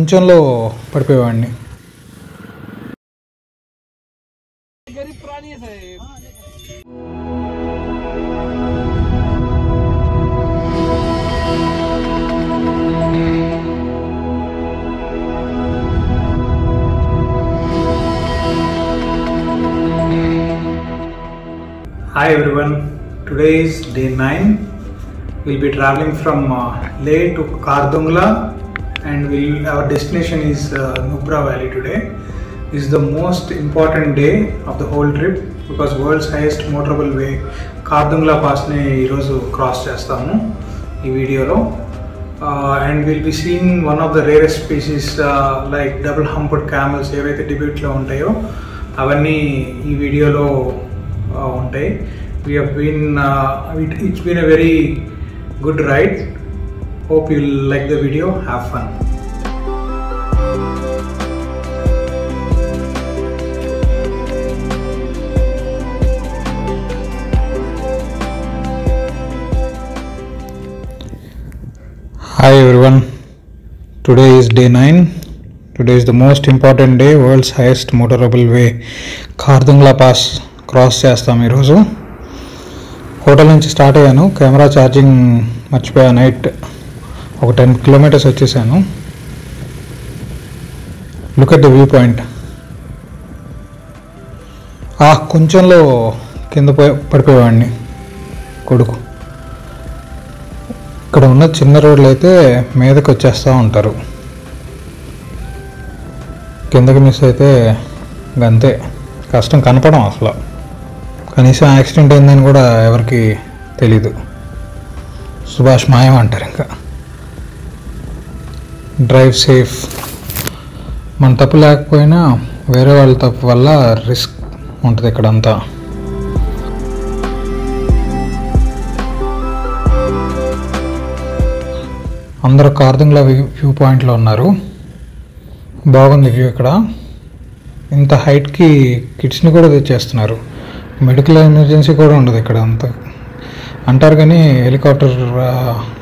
కొంచెంలో పడిపోయేవాడిని Hi everyone, today is day 9. We'll be traveling from uh, Leh to Kardungla and will our destination is uh, valley today is the most important day of the whole trip because world's highest motorable way Khardungla పాస్ని ఈరోజు cross చేస్తాము ఈ వీడియోలో and will be seeing one of the rarest species like double humped camels ఏవైతే డిబ్యూట్లో ఉంటాయో అవన్నీ ఈ వీడియోలో ఉంటాయి we హీన్ it it's been a very good ride Hope you like the video. Have fun. Hi everyone. Today is day 9. Today is the most important day, world's highest motorable way. Khardungla pass cross చేస్తాం ఈరోజు hotel నుంచి start అయ్యాను camera charging మర్చిపోయా night ఒక ten kilometres వచ్చేసాను. Look at the view point ఆ కొంచెంలో కింద పడిపోయేవాడిని కొడుకు. ఇక్కడ ఉన్న చిన్న రోడ్లు అయితే మీదకి వచ్చేస్తూ ఉంటారు. కిందకి మిస్ అయితే గంతే. కష్టం కనపడం అసలు. కనీసం యాక్సిడెంట్ అయిందని కూడా ఎవరికి తెలీదు. సుభాష్ మాయం అంటారు ఇంకా. Drive safe. మన తప్పు లేకపోయినా వేరే వాళ్ళ తప్పు వల్ల రిస్క్ ఉంటుంది ఇక్కడంతా. అందరూ కార్దంగ్లా వ్యూ వ్యూ పాయింట్లో ఉన్నారు. బాగుంది వ్యూ ఇక్కడ. ఇంత హైట్కి కిడ్స్ని కూడా తెచ్చేస్తున్నారు. మెడికల్ ఎమర్జెన్సీ కూడా ఉండదు ఇక్కడ అంతా. అంటారు కానీ హెలికాప్టర్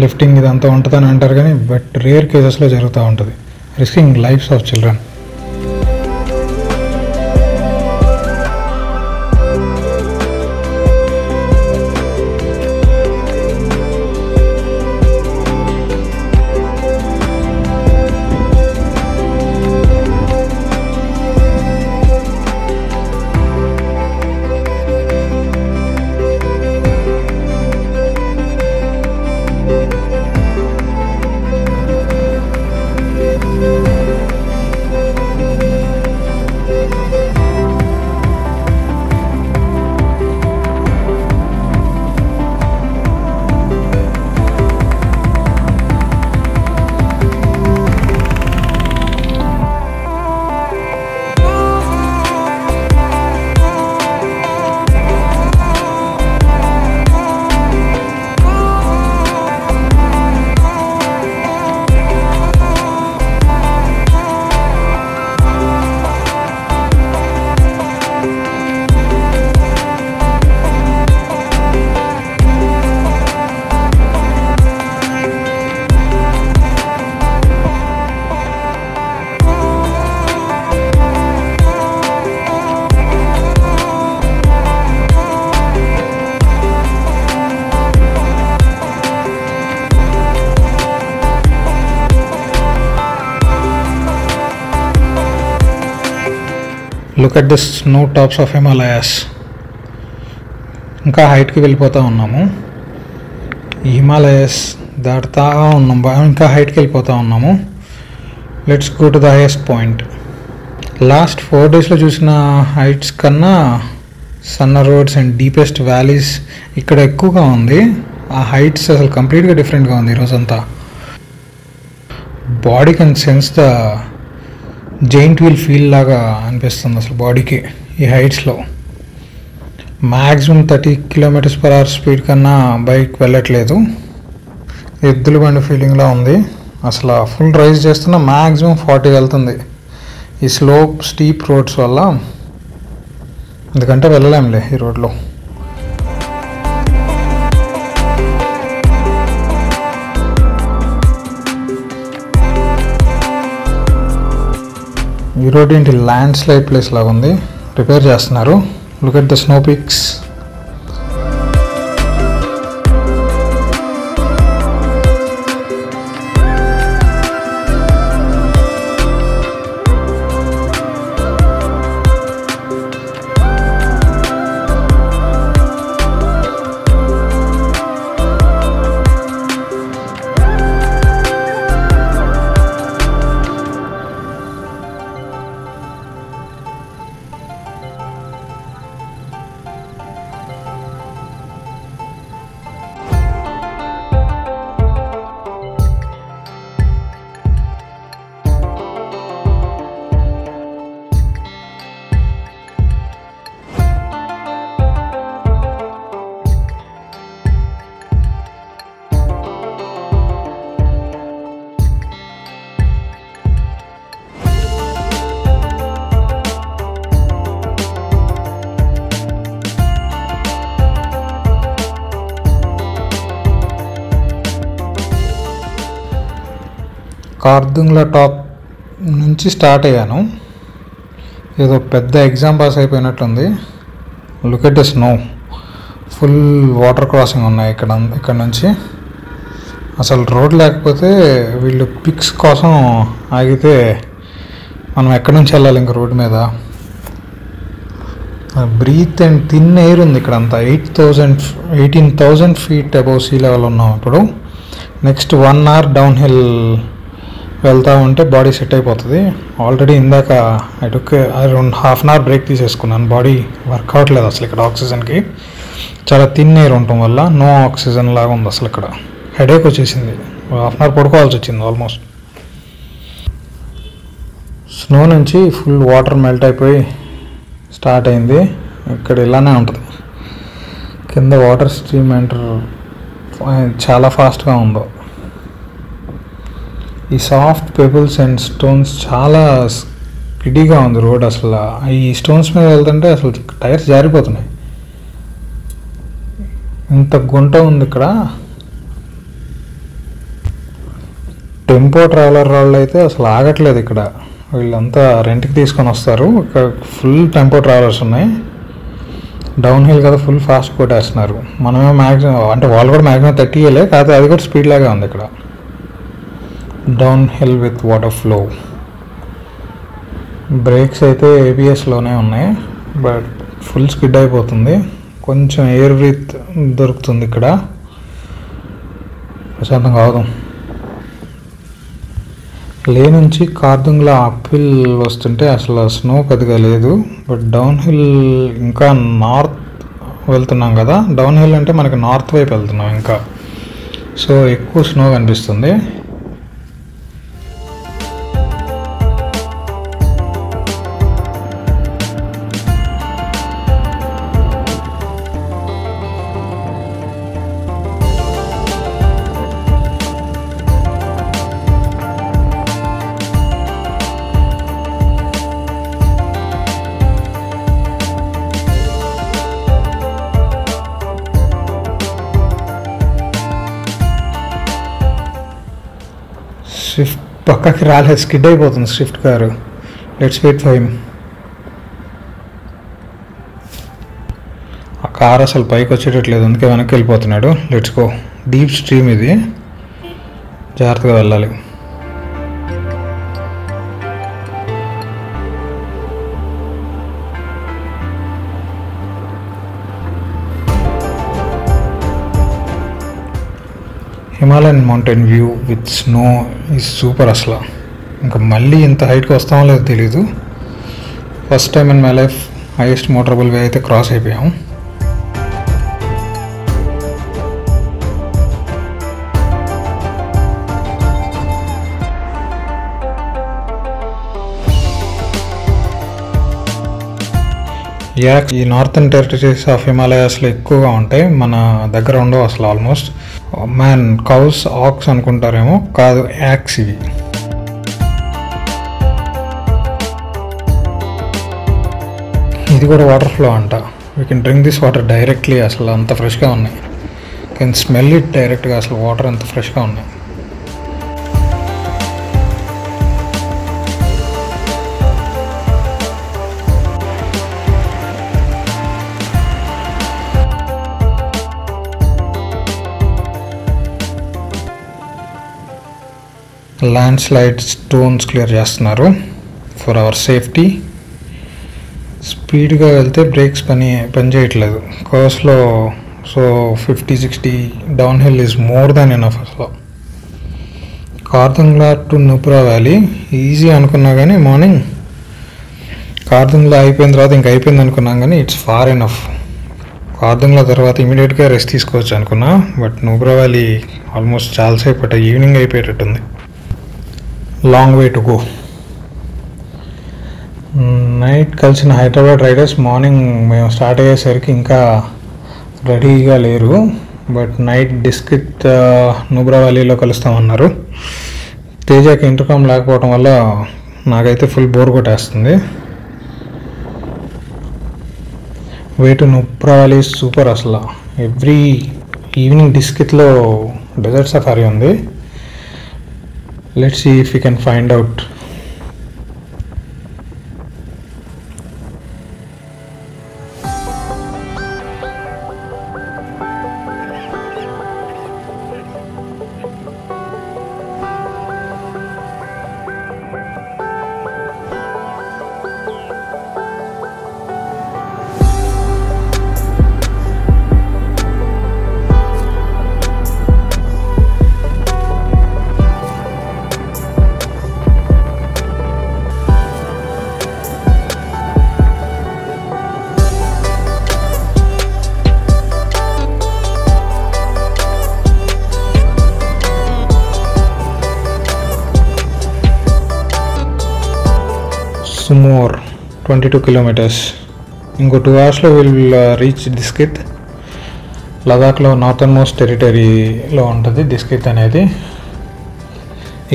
లిఫ్టింగ్ ఇదంతా ఉంటుందని అంటారు కానీ బట్ రేర్ కేసెస్లో జరుగుతూ ఉంటుంది. Risking lives of children look at the snow tops of Himalayas ఇంకా హైట్కి వెళ్ళిపోతూ ఉన్నాము. ఈ హిమాలయస్ దాటుతా ఉన్నాం బా- ఇంకా హైట్కి వెళ్ళిపోతూ ఉన్నాము. Let's go to the highest point last four డేస్లో చూసిన హైట్స్ కన్నా సన్న రోడ్స్ అండ్ డీపెస్ట్ వ్యాలీస్ ఇక్కడ ఎక్కువగా ఉంది. ఆ హైట్స్ అసలు కంప్లీట్గా డిఫరెంట్గా ఉంది ఈరోజంతా body can sense the giant wheel feel లాగా అనిపిస్తుంది అసలు బాడీకి ఈ హైట్స్లో. Maximum thirty kilometres per hour speed కన్నా బైక్ వెళ్ళట్లేదు. ఎద్దుల బండి ఫీలింగ్లా ఉంది. అసలు ఫుల్ రైజ్ చేస్తున్న మ్యాక్సిమం ఫార్టీ వెళ్తుంది. ఈ స్లోప్ స్టీప్ రోడ్స్ వల్ల. ఎందుకంటే వెళ్ళలేంలే ఈ రోడ్లో. ఈ రోడ్ ఏంటి? ల్యాండ్ స్లైడ్ ప్లేస్ లాగా ఉంది. రిపేర్ చేస్తున్నారు. Look at the snow peaks Khardungla top నుంచి స్టార్ట్ అయ్యాను. ఏదో పెద్ద ఎగ్జామ్ పాస్ అయిపోయినట్టుంది. Look at the snow full water crossing ఉన్నాయి ఇక్కడ ఇక్కడ నుంచి. అసలు రోడ్ లేకపోతే వీళ్ళు పిక్స్ కోసం ఆగితే మనం ఎక్కడి నుంచి వెళ్ళాలి ఇంకా రోడ్డు మీద? బ్రీత్ అండ్ థిన్ ఎయిర్ ఉంది ఇక్కడ అంతా. Eight thousand eighteen thousand feet above sea level ఉన్నాం ఇప్పుడు. Next one hour down hill వెళ్తూ ఉంటే బాడీ సెట్ అయిపోతుంది. ఆల్రెడీ ఇందాక I took around half an hour break తీసేసుకున్నాను. బాడీ వర్క్ అవ్వట్లేదు అసలు ఇక్కడ ఆక్సిజన్కి చాలా థిన్ ఎయిర్ ఉండటం వల్ల నో ఆక్సిజన్ లాగా ఉంది అసలు ఇక్కడ. హెడేక్ వచ్చేసింది. హాఫ్ అన్ అవర్ పడుకోవాల్సి వచ్చింది ఆల్మోస్ట్ స్నో నుంచి ఫుల్ వాటర్ మెల్ట్ అయిపోయి స్టార్ట్ అయింది. ఇక్కడ ఇలానే ఉంటుంది. కింద వాటర్ స్ట్రీమ్ ఎంటర్ చాలా ఫాస్ట్గా ఉందో. ఈ సాఫ్ట్ పెబుల్స్ అండ్ స్టోన్స్ చాలా స్కిడీగా ఉంది రోడ్ అసలు. ఈ స్టోన్స్ మీద వెళ్తుంటే అసలు టైర్స్ జారిపోతున్నాయి. ఇంత గుంట ఉంది ఇక్కడ. టెంపో ట్రావెలర్ వాళ్ళు అయితే అసలు ఆగట్లేదు ఇక్కడ. వీళ్ళంతా రెంట్కి తీసుకొని వస్తారు. ఇక్కడ ఫుల్ టెంపో ట్రావెలర్స్ ఉన్నాయి. డౌన్ హిల్ కదా ఫుల్ ఫాస్ట్ కొట్టేస్తున్నారు. మనమే మ్యాక్సిమం అంటే వాళ్ళు కూడా మ్యాక్సిమం థర్టీ ఇయలే కాకపోతే అది కూడా స్పీడ్ లాగా ఉంది ఇక్కడ. Downhill with water flow brakes అయితే ఏబిఎస్లోనే ఉన్నాయి బట్ ఫుల్ స్కిడ్ అయిపోతుంది. కొంచెం ఎయిర్ బ్రీత్ దొరుకుతుంది ఇక్కడ. ప్రశాంతంగా అవుదాం లే నుంచి కార్దుంగ్లా అప్హిల్ వస్తుంటే అసలు స్నో పెద్దగా లేదు బట్ డౌన్ హిల్ ఇంకా నార్త్ వెళ్తున్నాం కదా. డౌన్ హిల్ అంటే మనకి నార్త్ వైపు వెళ్తున్నాం ఇంకా. సో ఎక్కువ స్నో కనిపిస్తుంది. పక్కకి రాలేదు స్కిడ్ అయిపోతుంది Swift car. Let's wait for him ఆ కార్ అసలు పైకి వచ్చేటట్లేదు అందుకే వెనక్కి వెళ్ళిపోతున్నాడు. లెట్స్ గో డీప్ స్ట్రీమ్ ఇది. జాగ్రత్తగా వెళ్ళాలి. Himalayan mountain view with snow is super అసలు. ఇంకా మళ్ళీ ఇంత హైట్కి వస్తామో లేదో తెలీదు. First time in my life highest motorable way అయితే క్రాస్ అయిపోయాం. యాక్ ఈ నార్థన్ టెరిటరీస్ ఆఫ్ హిమాలయాస్లో ఎక్కువగా ఉంటాయి. మన దగ్గర ఉండవు అసలు ఆల్మోస్ట్ మ్యాన్ కౌస్ ఆక్స్ అనుకుంటారేమో కాదు యాక్స్ ఇవి. ఇది కూడా వాటర్ ఫ్లో అంట. We can drink this water directly అసలు అంత ఫ్రెష్గా ఉన్నాయి. కెన్ స్మెల్ ఇట్ డైరెక్ట్గా అసలు వాటర్ అంత ఫ్రెష్గా ఉన్నాయి. ల్యాండ్ స్లైడ్ స్టోన్స్ క్లియర్ చేస్తున్నారు ఫర్ అవర్ సేఫ్టీ స్పీడ్గా వెళ్తే బ్రేక్స్ పని పని చేయట్లేదు. So fifty sixty downhill is more than enough అసలు. Khardungla to Nubra valley easy అనుకున్నా కానీ మార్నింగ్ కార్దంగ్లా అయిపోయిన తర్వాత ఇంక అయిపోయింది అనుకున్నాం కానీ ఇట్స్ ఫార్ ఎనఫ్ కార్దంగ్లా తర్వాత ఇమీడియట్గా రెస్ట్ తీసుకోవచ్చు అనుకున్నా బట్ నుబ్రా వ్యాలీ ఆల్మోస్ట్ చాలాసేపు evening అయిపోయేటట్టుంది. Long way to go night కలిసిన హైదరాబాద్ రైడర్స్ మార్నింగ్ మేము స్టార్ట్ అయ్యేసరికి ఇంకా రెడీగా లేరు. బట్ నైట్ డిస్క్రిట్ నుబ్రా వ్యాలీలో కలుస్తామన్నారు. తేజకి ఇంటర్కామ్ లేకపోవడం వల్ల నాకైతే ఫుల్ బోర్ కొట్టేస్తుంది. Way to Nubra valley super అసలు. ఎవ్రీ ఈవినింగ్ డిస్కిట్లో డెజర్ట్ సఫారీ ఉంది. Let's see if you can find out more twenty two kilometres ఇంకో టూ అవర్స్లో విల్ రీచ్ దిస్కిత్ లదాఖ్లో నార్థన్ మోస్ట్ టెరిటరీలో ఉంటుంది దిస్కిత్ అనేది.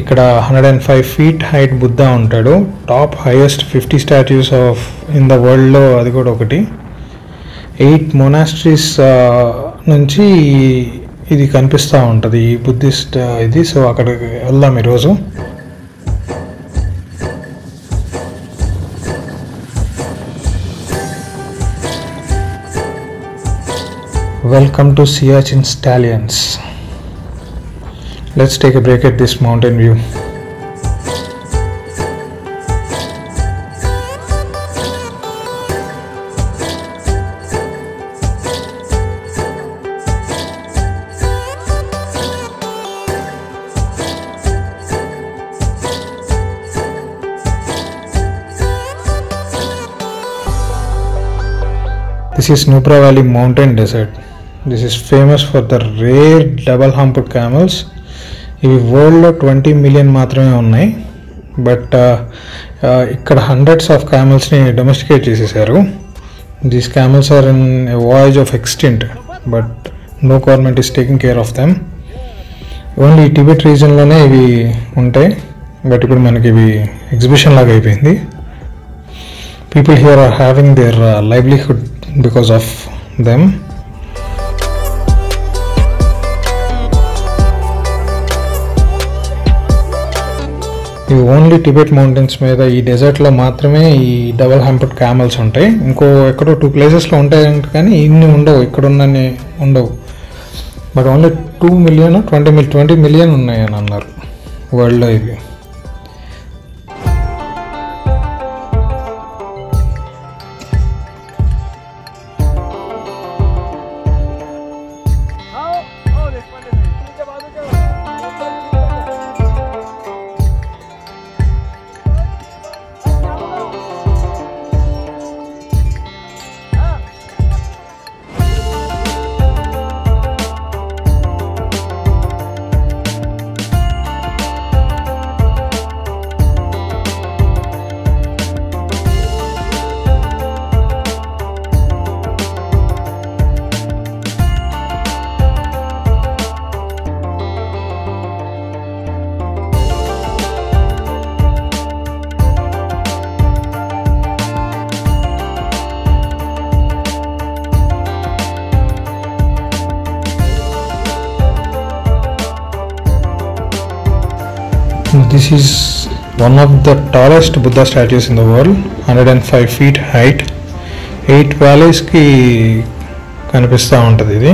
ఇక్కడ hundred and five feet height Buddha ఉంటాడు. Top highest fifty statues of in the వరల్డ్లో అది కూడా ఒకటి. ఎయిట్ మొనాస్ట్రీస్ uh, నుంచి ఇది కనిపిస్తూ ఉంటుంది. ఈ బుద్ధిస్ట్ uh, ఇది. సో అక్కడికి వెళ్దాం ఈరోజు. Welcome to Siachen Stallions. Let's take a break at this mountain view. This is Nubra Valley Mountain Desert. This is famous for the rare double humped camels ఇవి వరల్డ్లో ట్వంటీ మిలియన్ మాత్రమే ఉన్నాయి. But ఇక్కడ hundreds of క్యామెల్స్ని domesticate చేసేసారు. These camels are in verge of extinct but no government is taking care of them only Tibet రీజన్లోనే ఇవి ఉంటాయి. But ఇప్పుడు మనకి ఇవి ఎగ్జిబిషన్ లాగా అయిపోయింది. People here are having their livelihood because of them ఇవి ఓన్లీ టిబెట్ మౌంటైన్స్ మీద ఈ డెజర్ట్లో మాత్రమే ఈ డబల్ హ్యాంపర్డ్ క్యామల్స్ ఉంటాయి. ఇంకో ఎక్కడో టూ ప్లేసెస్లో ఉంటాయంట కానీ ఇన్ని ఉండవు ఇక్కడ ఉన్నన్ని ఉండవు. But only two million twenty mil twenty million ఉన్నాయని అన్నారు. వరల్డ్లో ఇవి this is one of the tallest Buddha statues in the world hundred and five feet height eight ప్యాలెస్కి కనిపిస్తూ ఉంటుంది ఇది.